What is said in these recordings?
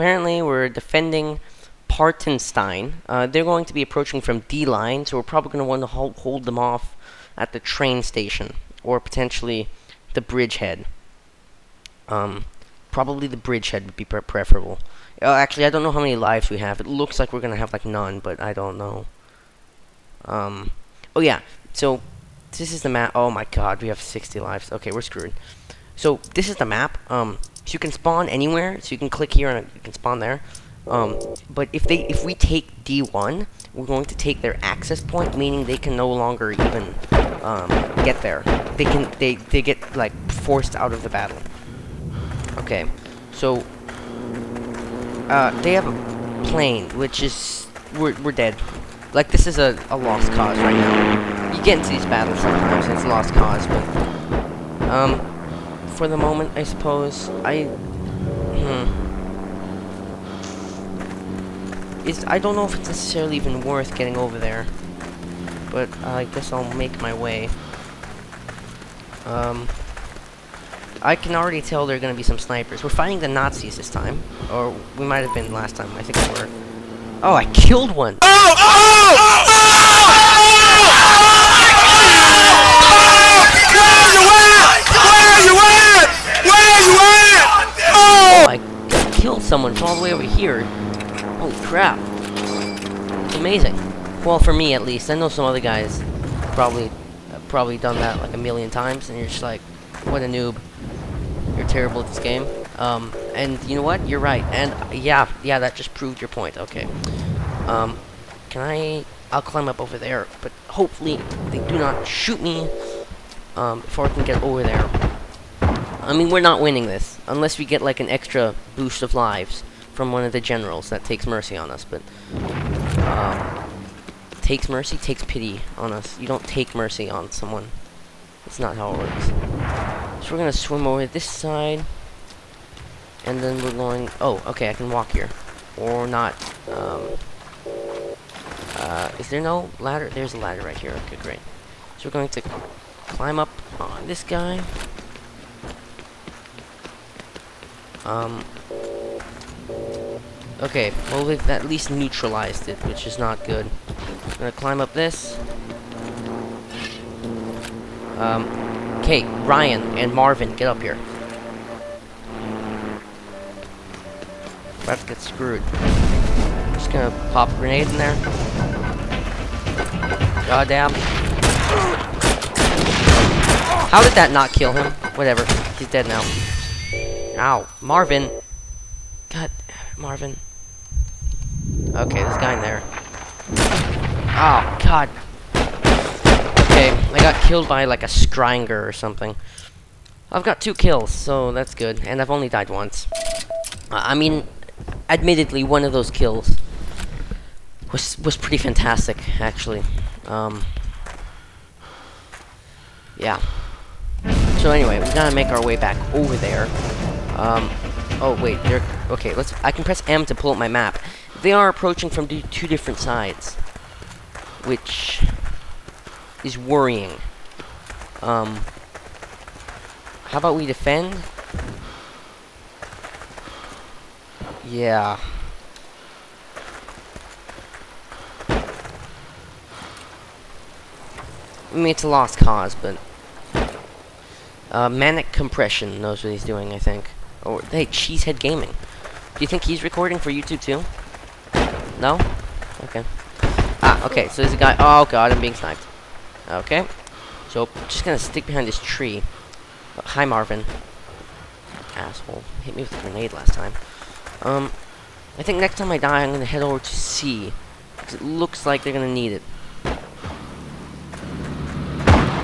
apparently we're defending Partenstein. Uh, they're going to be approaching from D line, so we're probably going to want to hold, hold them off at the train station or potentially the bridgehead. Um, probably the bridgehead would be pre preferable. Uh, actually, I don't know how many lives we have. It looks like we're going to have like none, but I don't know. Um, oh yeah, so this is the map. Oh my god, we have 60 lives. Okay, we're screwed. So this is the map. Um, so you can spawn anywhere. So you can click here and you can spawn there. Um, but if they if we take D1, we're going to take their access point, meaning they can no longer even um, get there. They can they they get like forced out of the battle. Okay, so uh, they have a plane, which is we're we're dead. Like this is a, a lost cause right now. You get into these battles sometimes, it's a lost cause, but um, for the moment, I suppose I hmm. It's, I don't know if it's necessarily even worth getting over there. But I guess I'll make my way. Um, I can already tell there are going to be some snipers. We're fighting the Nazis this time. Or we might have been last time. I think we were. Oh, I killed one! Oh! Oh! Oh, someone from all the way over here. Holy crap. It's amazing. Well, for me at least. I know some other guys probably probably done that like a million times, and you're just like, what a noob. You're terrible at this game. Um, and you know what? You're right. And yeah, yeah, that just proved your point. Okay. Um, can I? I'll climb up over there, but hopefully they do not shoot me um, before I can get over there. I mean, we're not winning this unless we get like an extra boost of lives from one of the generals that takes mercy on us, but um, takes mercy, takes pity on us. You don't take mercy on someone. That's not how it works. So we're gonna swim over this side, and then we're going. Oh, okay, I can walk here, or not. Um, uh, is there no ladder? There's a ladder right here. Okay, great. So we're going to climb up on this guy. Um, Okay, well we've at least neutralized it, which is not good. I'm gonna climb up this. Um, okay, Ryan and Marvin, get up here. About to get screwed. Just gonna pop a grenade in there. Goddamn. How did that not kill him? Whatever, he's dead now. Ow, Marvin. God, Marvin. Okay, this guy in there. Oh, God. Okay, I got killed by like a Skringer or something. I've got two kills, so that's good. And I've only died once. Uh, I mean, admittedly, one of those kills was was pretty fantastic, actually. Um, yeah. So anyway, we gotta make our way back over there. Um, oh wait, there. Okay, let's. I can press M to pull up my map. They are approaching from two different sides, which is worrying. Um, how about we defend? Yeah. I mean, it's a lost cause, but... Uh, Manic Compression knows what he's doing, I think. Or, hey, Cheesehead Gaming. Do you think he's recording for YouTube, too? No? Okay. Ah, okay, so there's a guy. Oh god, I'm being sniped. Okay. So, just gonna stick behind this tree. Oh, hi, Marvin. Asshole. Hit me with a grenade last time. Um, I think next time I die, I'm gonna head over to C. Because it looks like they're gonna need it.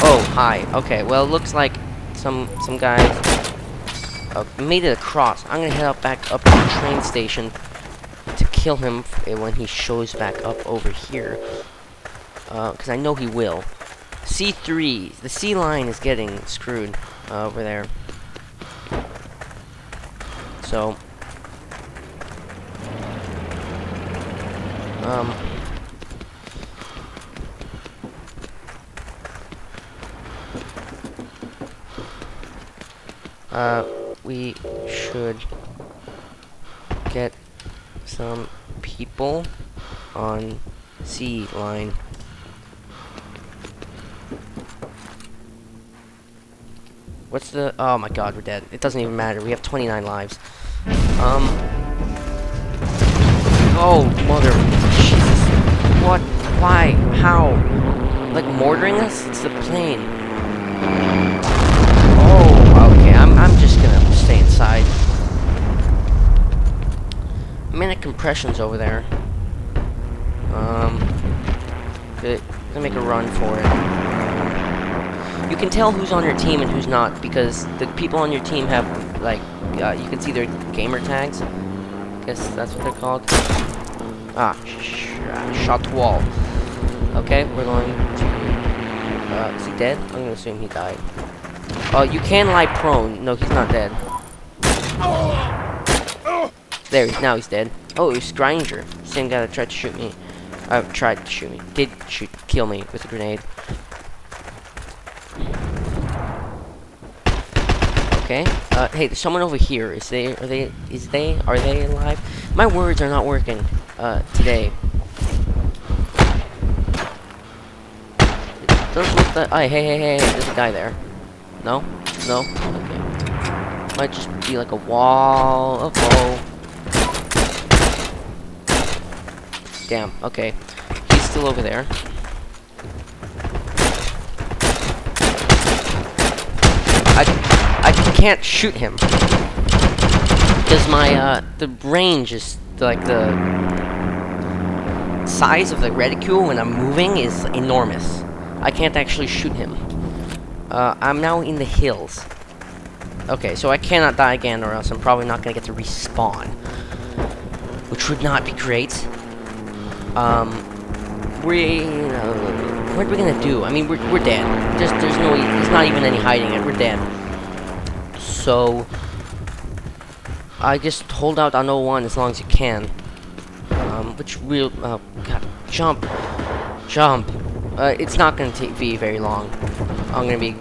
Oh, hi. Okay, well, it looks like some some guys uh, made it across. I'm gonna head up back up to the train station to kill him when he shows back up over here. Because uh, I know he will. C3. The C line is getting screwed uh, over there. So. Um. Uh, we should get some people on C line. What's the... Oh my god, we're dead. It doesn't even matter. We have 29 lives. Um... Oh, mother... Jesus. What? Why? How? Like mortaring us? It's the plane. In a compressions over there. Um... Gonna, make a run for it. You can tell who's on your team and who's not because the people on your team have, like, uh, you can see their gamer tags. Guess that's what they're called. Ah, sh shot wall. Okay, we're going to. Uh, is he dead? I'm gonna assume he died. Oh, uh, you can lie prone. No, he's not dead. There, now he's dead. Oh, it was Granger. Same guy that tried to shoot me. Uh, tried to shoot me. Did shoot, kill me with a grenade. Okay. Uh, hey, there's someone over here. Is they? Are they? Is they? Are they alive? My words are not working. Uh, today. Those look hey, hey, hey, hey! There's a guy there. No? No? Might just be like a wall of oh. Damn. Okay. He's still over there. I I can't shoot him. Because my, uh, the range is, like, the size of the reticule when I'm moving is enormous. I can't actually shoot him. Uh, I'm now in the hills. Okay, so I cannot die again or else I'm probably not going to get to respawn. Which would not be great. Um, we, uh, what are we gonna do? I mean, we're, we're dead. There's, there's no, there's not even any hiding it. We're dead so I just hold out on 01 as long as you can. Um, which real, oh god, jump, jump. Uh, it's not gonna be very long. I'm gonna be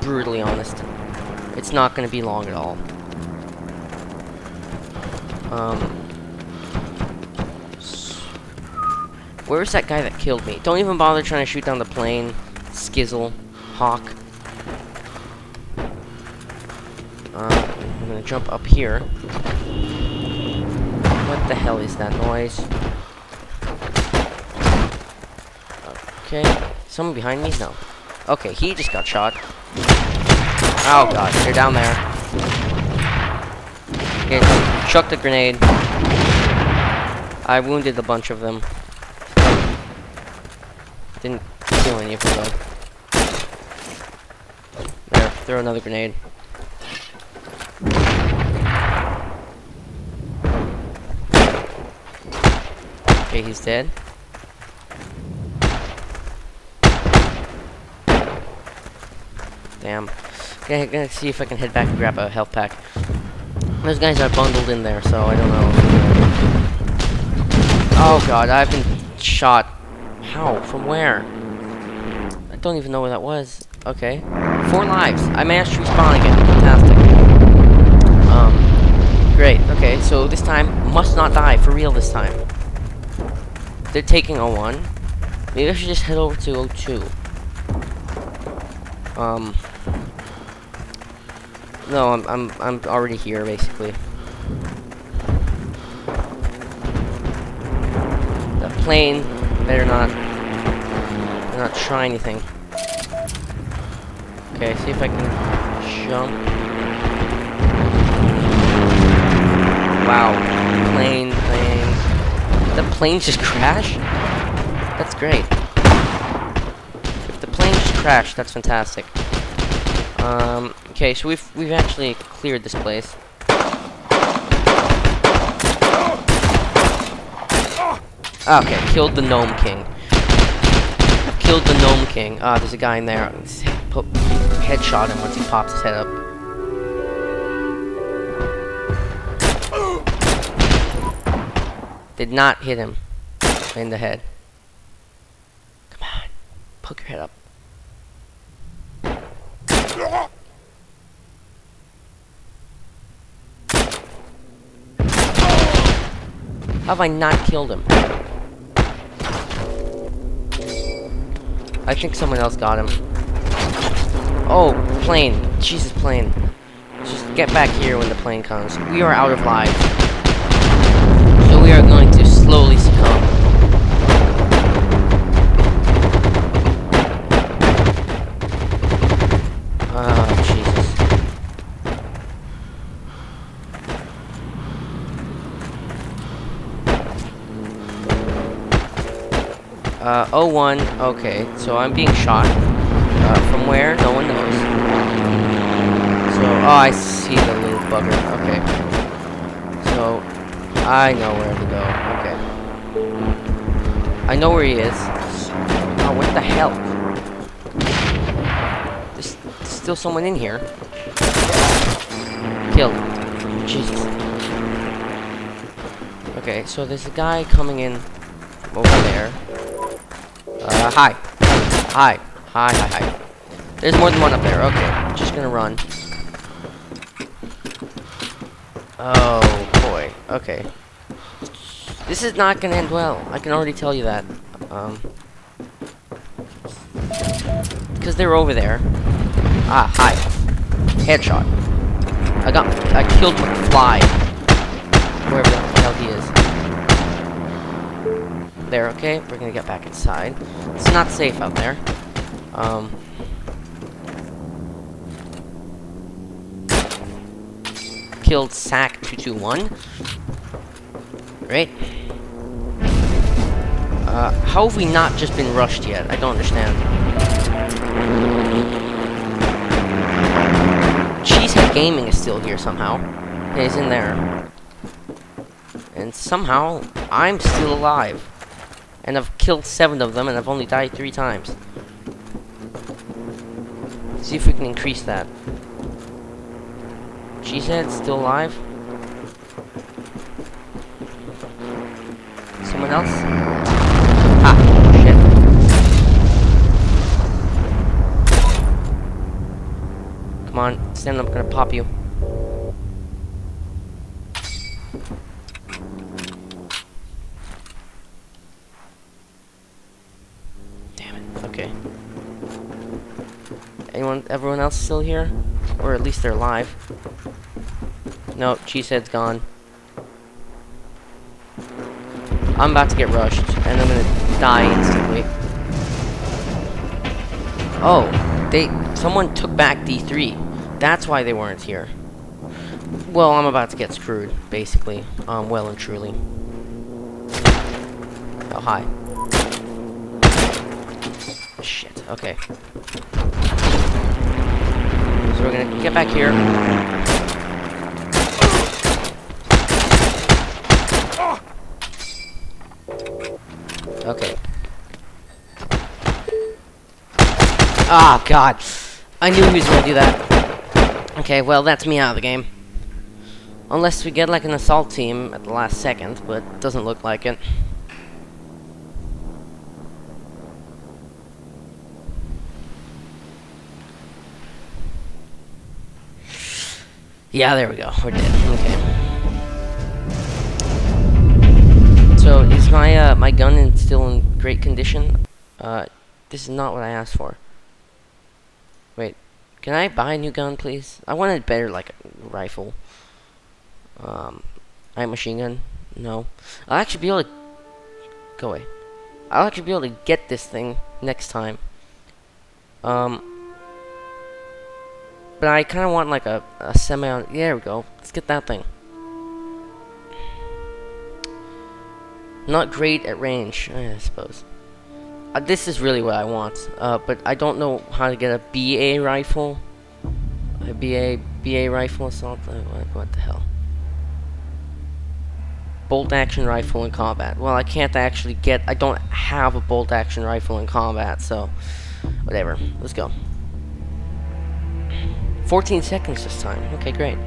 brutally honest. It's not gonna be long at all. Um, where's that guy that killed me? Don't even bother trying to shoot down the plane. Skizzle, Hawk. Uh, I'm gonna jump up here. What the hell is that noise? Okay. Someone behind me? No. Okay, he just got shot. Oh god, they're down there. Okay, chucked a grenade. I wounded a bunch of them. Didn't kill any of them. There, throw another grenade. Okay, he's dead. Damn. Okay, gonna see if I can head back and grab a health pack. Those guys are bundled in there, so I don't know. Oh god, I've been shot. How? From where? I don't even know where that was. Okay. Four lives. I managed to respawn again. Fantastic. Um, great. Okay, so this time, must not die. For real this time. They're taking a 01. Maybe I should just head over to 02. Um. No, I'm I'm I'm already here basically. The plane better not better not try anything. Okay, see if I can jump. Wow, plane, plane. The plane just crashed? That's great. If the plane just crashed, that's fantastic. Um, okay, so we've we've actually cleared this place. Okay, killed the Gnome King. Killed the Gnome King. Ah, there's a guy in there. Headshot him once he pops his head up. Did not hit him in the head. Come on. Poke your head up. How have I not killed him? I think someone else got him. Oh, plane. Jesus, plane. Just get back here when the plane comes. We are out of lives. So we are going Uh, 01, okay, so I'm being shot. Uh, from where? No one knows. So, oh, I see the little bugger, okay. So, I know where to go, okay. I know where he is. Oh, what the hell? There's, there's still someone in here. Killed. Jesus. Okay, so there's a guy coming in over there. Uh, hi. Hi. Hi, hi, hi. There's more than one up there. Okay, just gonna run. Oh, boy. Okay. This is not gonna end well. I can already tell you that. Um... Because they're over there. Ah, hi. Headshot. I got... I killed McFly. Wherever the hell he is there, okay? We're gonna get back inside. It's not safe out there. Um... Killed Sack221. Great. Uh, how have we not just been rushed yet? I don't understand. Cheesehead Gaming is still here somehow. He's in there. And somehow, I'm still alive. And I've killed seven of them, and I've only died three times. See if we can increase that. Cheesehead still alive? Someone else? Ah, shit. Come on, stand up, I'm gonna pop you. Okay. Everyone else still here? Or at least they're alive. No, Cheesehead's gone. I'm about to get rushed, and I'm gonna die instantly. Oh, they, someone took back D3. That's why they weren't here. Well, I'm about to get screwed, basically. Um, well and truly. Oh, hi. Shit, okay. So we're gonna get back here. Okay. Ah, oh, God. I knew he was gonna do that. Okay, well, that's me out of the game. Unless we get, like, an assault team at the last second, but doesn't look like it. Yeah, there we go. We're dead. Okay. So, is my, uh, my gun in still in great condition? Uh, this is not what I asked for. Wait. Can I buy a new gun, please? I want a better, like, rifle. Um, I have machine gun? No. I'll actually be able to... Go away. I'll actually be able to get this thing next time. Um, but I kind of want like a, a semi on. Yeah, there we go. Let's get that thing. Not great at range, I suppose. Uh, this is really what I want. Uh, but I don't know how to get a BA rifle. A BA BA rifle assault. What, what the hell? Bolt action rifle in combat. Well, I can't actually get. I don't have a bolt action rifle in combat, so whatever. Let's go. 14 seconds this time. Okay, great.